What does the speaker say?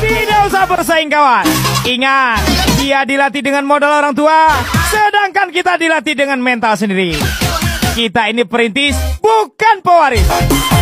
Tidak usah bersaing kawan. Ingat, dia dilatih dengan modal orang tua, sedangkan kita dilatih dengan mental sendiri. Kita ini perintis, bukan pewaris.